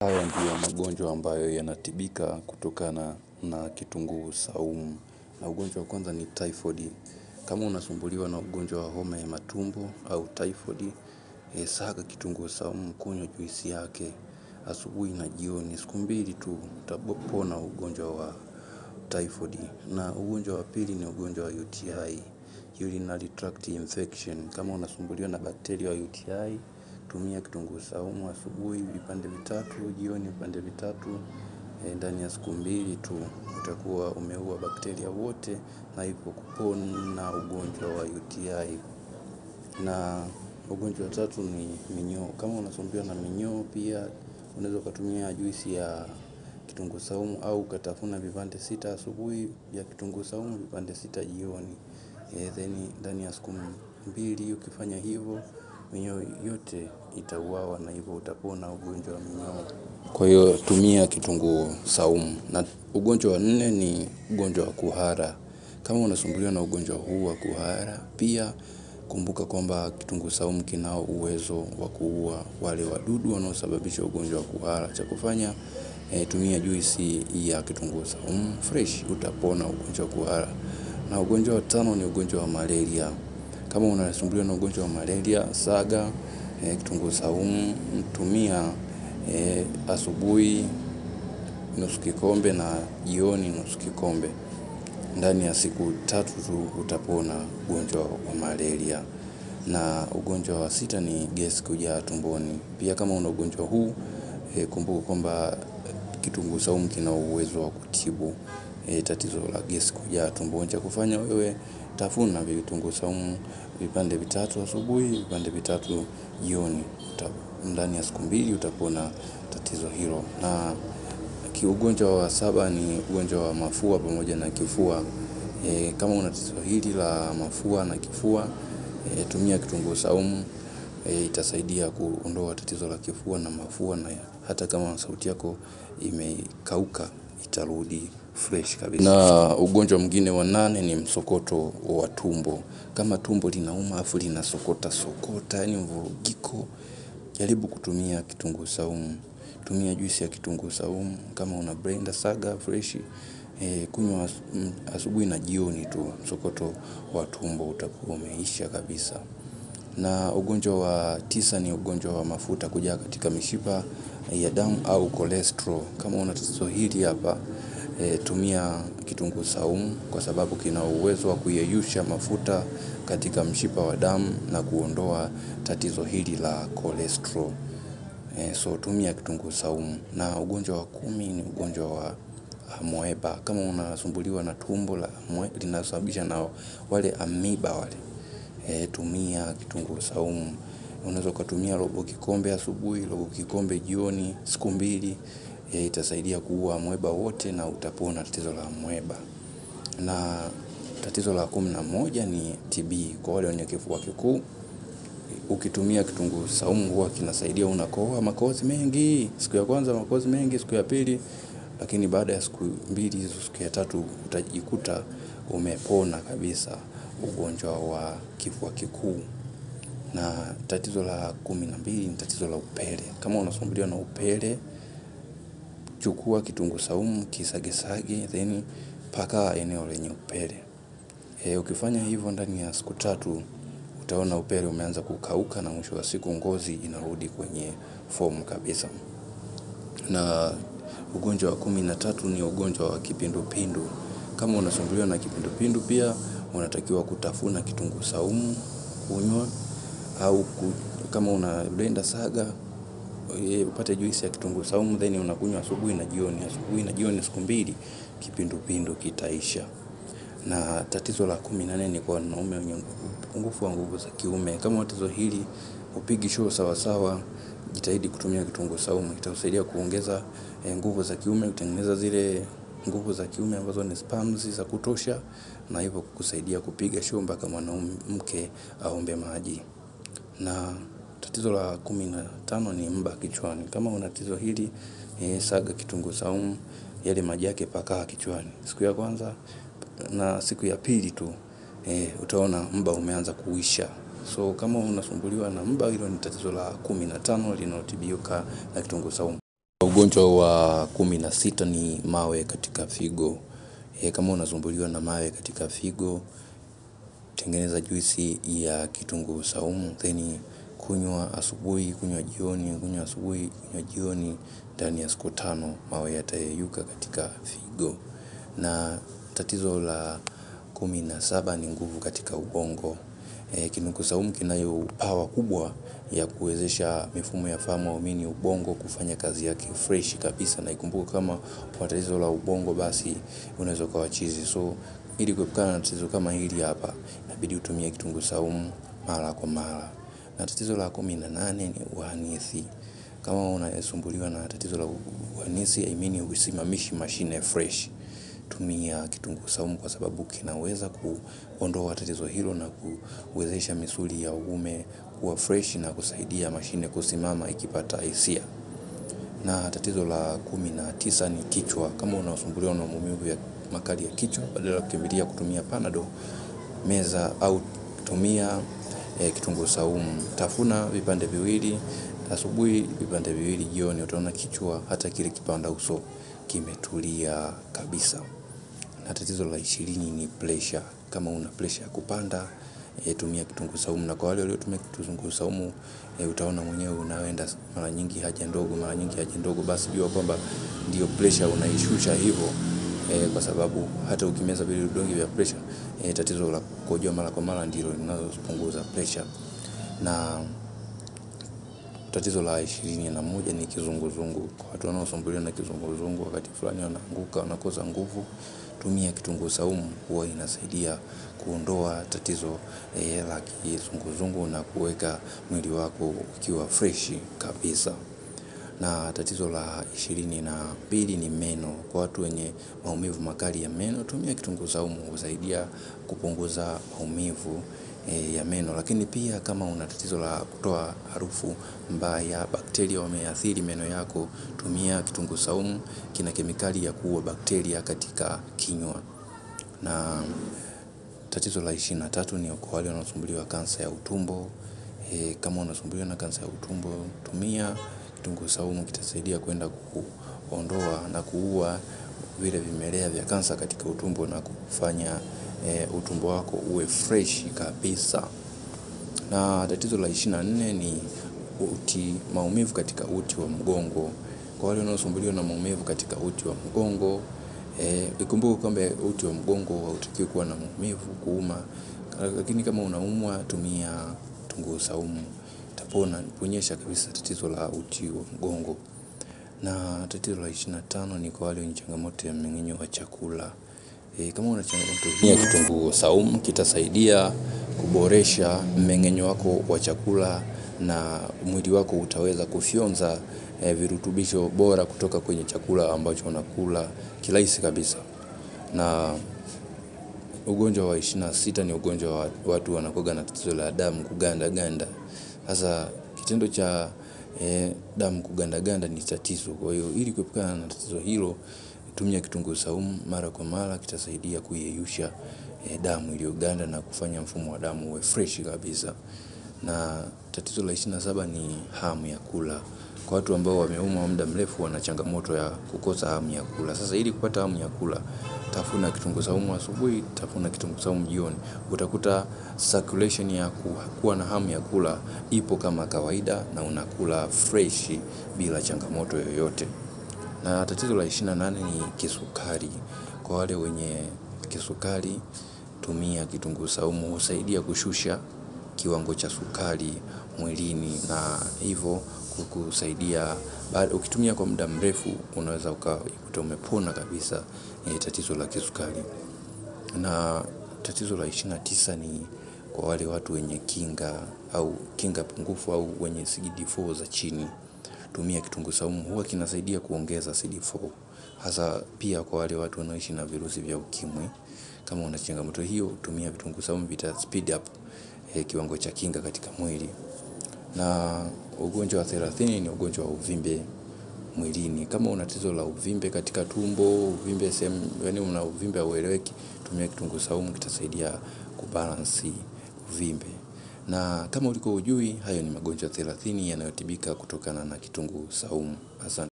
Haya ndiyo magonjwa ambayo yanatibika kutokana na kitunguu saumu. Na ugonjwa wa kwanza ni typhoid. Kama unasumbuliwa na ugonjwa wa homa ya matumbo au typhoid, saga kitunguu saumu kunywa juisi yake. Asubuhi na jioni, siku mbili tu utapona ugonjwa wa typhoid. Na ugonjwa wa pili ni ugonjwa wa UTI, urinary tract infection. Kama unasumbuliwa na bakteria wa UTI, tumia kitunguu saumu asubuhi vipande vitatu, jioni vipande vitatu, ndani ya siku mbili tu utakuwa umeua bakteria wote na hivyo kupona ugonjwa wa UTI. Na ugonjwa wa tatu ni minyoo. Kama unasumbuliwa na minyoo pia unaweza ukatumia juisi ya kitunguu saumu au ukatafuna vipande sita asubuhi ya kitunguu saumu vipande sita jioni. Then ndani ya siku mbili ukifanya hivo minyoo yote itauawa na hivyo utapona ugonjwa wa minyoo. Kwa hiyo tumia kitunguu saumu. Na ugonjwa wa nne ni ugonjwa wa kuhara. Kama unasumbuliwa na ugonjwa huu wa kuhara pia kumbuka kwamba kitunguu saumu kinao uwezo wa kuua wale wadudu wanaosababisha ugonjwa wa kuhara. Cha kufanya tumia juisi ya kitunguu saumu fresh utapona ugonjwa wa kuhara. Na ugonjwa wa tano ni ugonjwa wa malaria. Kama unasumbuliwa na ugonjwa wa malaria, saga, kitunguu saumu, tumia asubuhi, nusu kikombe na jioni nusu kikombe. Ndani ya siku tatu tu utapona ugonjwa wa malaria. Na ugonjwa wa sita ni gesi kujaa tumboni. Pia kama una ugonjwa huu, kumbuka kwamba kitunguu saumu kina uwezo wa kutibu tatizo la gesi kujaa tumboni. Cha kufanya wewe tafuna vitunguu saumu vipande vitatu asubuhi, vipande vitatu jioni. Ndani ya siku mbili utapona tatizo hilo. Na kiugonjwa wa saba ni ugonjwa wa mafua pamoja na kifua. E, Kama una tatizo hili la mafua na kifua, e, tumia kitunguu saumu. e, Itasaidia kuondoa tatizo la kifua na mafua na hata kama sauti yako imekauka itarudi fresh kabisa. Na ugonjwa mwingine wa nane ni msokoto wa tumbo. Kama tumbo linauma afu linasokota sokota yani mvurugiko jaribu kutumia kitunguu saumu. Tumia juisi ya kitunguu saumu. Kama una blender saga fresh kunywa asubuhi na jioni tu msokoto wa tumbo utakuwa umeisha kabisa. Na ugonjwa wa tisa ni ugonjwa wa mafuta kujaa katika mishipa ya damu au cholesterol. Kama una tatizo hili hapa tumia kitunguu saumu kwa sababu kina uwezo wa kuyeyusha mafuta katika mshipa wa damu na kuondoa tatizo hili la cholesterol. So tumia kitunguu saumu. Na ugonjwa wa kumi ni ugonjwa wa amoeba. Kama unasumbuliwa na tumbo linasababisha na wale amiba wale e, tumia kitunguu saumu. Unaweza ukatumia robo kikombe asubuhi, robo kikombe jioni, siku mbili itasaidia kuua mweba wote na utapona tatizo la mweba. Na tatizo la kumi na moja ni TB kwa wale wenye kifua kikuu. Ukitumia kitunguu saumu huwa kinasaidia unakohoa makozi mengi. Siku ya kwanza makozi mengi, siku ya pili lakini baada ya siku mbili, hizo, siku ya tatu utajikuta umepona kabisa ugonjwa wa kifua kikuu. Na tatizo la kumi na mbili ni tatizo la upele. Kama unasumbuliwa na upele, chukua kitungu saumu, kisage sage, then paka eneo lenye upele. e. Ukifanya hivyo ndani ya siku tatu, utaona upele umeanza kukauka na mwisho wa siku ngozi inarudi kwenye fomu kabisa. Na ugonjwa wa kumi na tatu ni ugonjwa wa kipindupindu. Kama unasumbuliwa na kipindupindu pia, unatakiwa kutafuna kitunguu saumu, kunywa, au kama una blender saga, upate juisi ya kitunguu saumu, then unakunywa asubuhi na jioni, asubuhi na jioni siku mbili, kipindupindu kitaisha. Na tatizo la kumi na nne ni kwa wanaume wenye upungufu wa nguvu za kiume. Kama tatizo hili upigi show sawa sawa, jitahidi kutumia kitunguu saumu. Itakusaidia kuongeza nguvu za kiume, kutengeneza zile nguvu za kiume ambazo ni spams za kutosha. Na hivyo kukusaidia kupiga show mpaka mwanamke aombe maji. Na tatizo la kumi na tano ni mba kichwani. Kama una tatizo hili saga kitunguu saumu yale maji yake pakaa kichwani. Siku ya kwanza na siku ya pili tu utaona mba umeanza kuisha. So kama unasumbuliwa na mba hilo ni tatizo la kumi na tano na kitunguu saumu. Ugonjwa wa kumi na sita ni mawe katika figo. Kama unasumbuliwa na mawe katika figo, tengeneza juisi ya kitunguu saumu. Then kunywa asubuhi, kunywa jioni, kunywa asubuhi, kunywa jioni, ndani ya siku tano mawe yatayeyuka katika figo. Na tatizo la kumi na saba ni nguvu katika ubongo. Kinuku saumu kinayo power kubwa ya kuwezesha mifumo ya fahamu amini ubongo kufanya kazi yake fresh kabisa. Na ikumbuke kama kwa tatizo la ubongo basi unaweza ukawa chizi so ili kuepukana na tatizo kama hili hapa inabidi utumie kitunguu saumu mara kwa mara. Na tatizo la kumi na nane ni uhanisi. Kama unasumbuliwa na tatizo la uhanisi I mean husimamishi mashine fresh. Tumia kitunguu saumu kwa sababu kinaweza kuondoa tatizo hilo na kuwezesha misuli ya uume kuwa fresh na kusaidia mashine kusimama ikipata hisia. Na tatizo la kumi na tisa ni kichwa. Kama unasumbuliwa na maumivu ya makali ya kichwa badala ya kukimbilia kutumia panado, meza au tumia kitunguu saumu. Tafuna vipande viwili, asubuhi vipande viwili jioni utaona kichwa hata kile kipanda uso kimetulia kabisa. Na tatizo la ishirini ni pressure. Kama una pressure ya kupanda E, tumia kitunguu saumu. Na kwa wale waliotumia kitunguu saumu e, utaona mwenyewe unaenda mara nyingi haja ndogo, mara nyingi haja ndogo basi jua kwamba ndio pressure unaishusha hivo kwa sababu hata ukimeza vile vidonge vya pressure tatizo la kukojoa mara kwa mara ndilo linalopunguza pressure. Na tatizo la ishirini na moja ni kizunguzungu. Kwa watu wanaosumbuliwa na kizunguzungu wakati fulani wanaanguka wanakosa nguvu tumia kitunguu saumu huwa inasaidia kuondoa tatizo la kizunguzungu na kuweka mwili wako ukiwa fresh kabisa. Na tatizo la ishirini na mbili ni meno. Kwa watu wenye maumivu makali ya meno tumia kitunguu saumu husaidia kupunguza maumivu e, ya meno. Lakini pia kama una tatizo la kutoa harufu mbaya bakteria wameathiri meno yako tumia kitunguu saumu kina kemikali ya kuua bakteria katika kinywa. Na tatizo la ishirini na tatu ni kwa wale wanaosumbuliwa kansa ya utumbo. E, Kama unasumbuliwa na kansa ya utumbo tumia kitunguu saumu kitasaidia kwenda kuondoa na kuua vile vimelea vya kansa katika utumbo na kufanya e, utumbo wako uwe fresh kabisa. Na tatizo la ishirini na nne ni uti maumivu katika uti wa mgongo. Kwa wale wanaosumbuliwa na maumivu katika uti wa mgongo ikumbuke kwamba uti wa mgongo hautakiwi kuwa na maumivu kuuma. Lakini kama unaumwa tumia kitunguu saumu itapona kuonyesha kabisa tatizo la uti wa mgongo. Na tatizo la ishirini na tano ni kwa wale wenye changamoto ya mmeng'enyo wa chakula. E, Kama una changamoto ya kitunguu saumu kitasaidia kuboresha mmeng'enyo wako wa chakula na mwili wako utaweza kufyonza e, virutubisho bora kutoka kwenye chakula ambacho unakula kirahisi kabisa. Na ugonjwa wa ishirini na sita ni ugonjwa wa watu wanakoga na tatizo la damu kuganda ganda. Sasa kitendo cha e, damu kugandaganda ni tatizo kwa hiyo ili kuepukana na tatizo hilo tumia kitunguu saumu mara kwa mara kitasaidia kuyeyusha damu iliyoganda na kufanya mfumo wa damu uwe fresh kabisa. Na tatizo la ishirini na saba ni hamu ya kula. Kwa watu ambao wameumwa muda mrefu wana changamoto ya kukosa hamu ya kula. Sasa ili kupata hamu ya kula tafuna kitunguu saumu asubuhi, tafuna kitunguu saumu jioni. Utakuta circulation ya kuwa na hamu ya kula ipo kama kawaida na unakula fresh bila changamoto yoyote. Na tatizo la ishirini na nane ni kisukari. Kwa wale wenye kisukari tumia kitunguu saumu husaidia kushusha kiwango cha sukari mwilini na hivo kukusaidia ukitumia kwa muda mrefu unaweza ukajikuta umepona kabisa tatizo la kisukari. Na tatizo la ishirini na tisa ni kwa wale watu wenye kinga au kinga pungufu au wenye CD4 za chini. Tumia kitunguu saumu huwa kinasaidia kuongeza CD4. Hasa pia kwa wale watu wanaoishi na virusi vya ukimwi. Kama una changamoto hiyo tumia vitunguu saumu vita speed up kiwango cha kinga katika mwili. Na ugonjwa wa thelathini ni ugonjwa wa uvimbe mwilini. Kama una tatizo la uvimbe katika tumbo, uvimbe sehemu yani una uvimbe haueleweki tumia kitunguu saumu kitasaidia kubalansi uvimbe. Na kama ulikuwa ujui hayo ni magonjwa thelathini yanayotibika kutokana na kitunguu saumu.